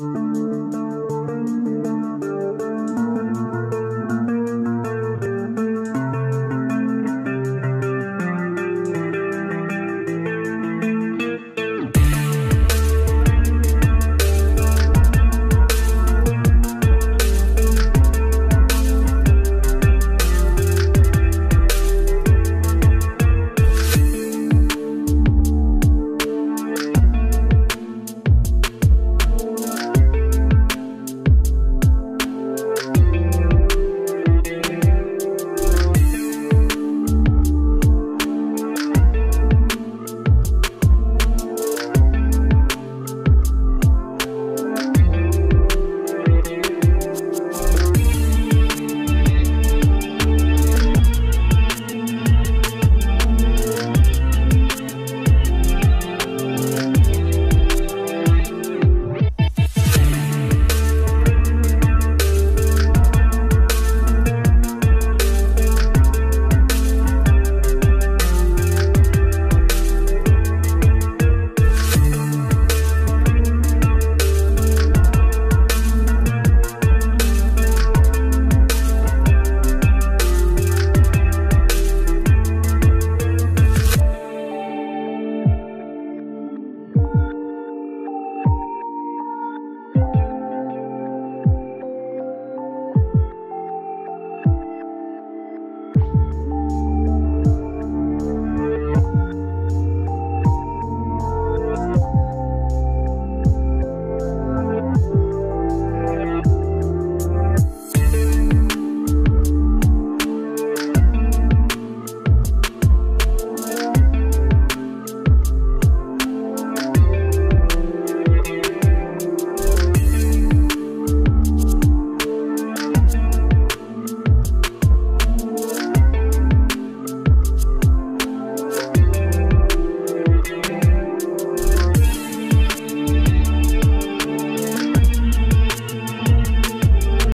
Música